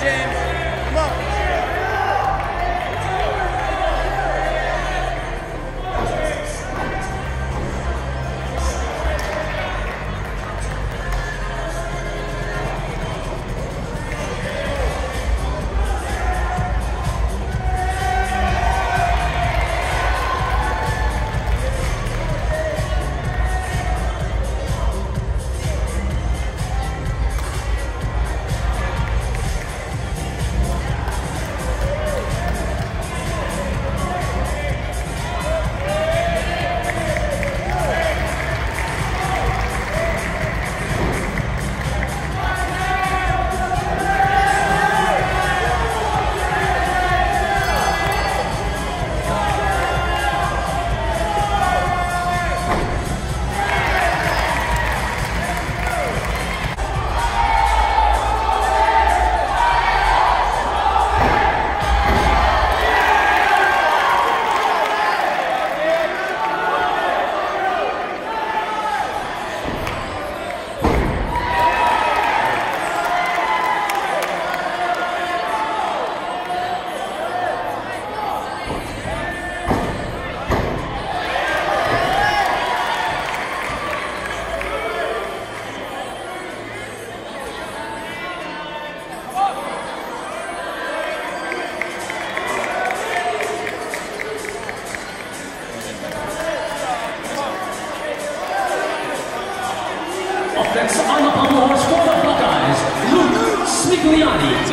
James. Come on. Offense